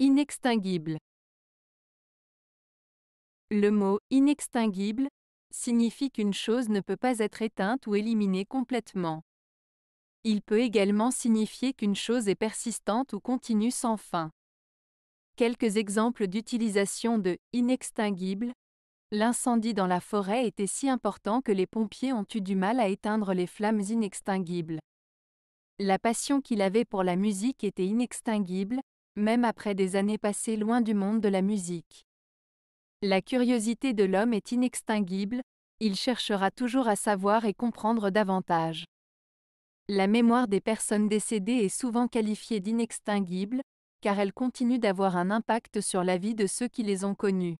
Inextinguible. Le mot inextinguible signifie qu'une chose ne peut pas être éteinte ou éliminée complètement. Il peut également signifier qu'une chose est persistante ou continue sans fin. Quelques exemples d'utilisation de inextinguible. L'incendie dans la forêt était si important que les pompiers ont eu du mal à éteindre les flammes inextinguibles. La passion qu'il avait pour la musique était inextinguible, même après des années passées loin du monde de la musique. La curiosité de l'homme est inextinguible, il cherchera toujours à savoir et comprendre davantage. La mémoire des personnes décédées est souvent qualifiée d'inextinguible, car elle continue d'avoir un impact sur la vie de ceux qui les ont connues.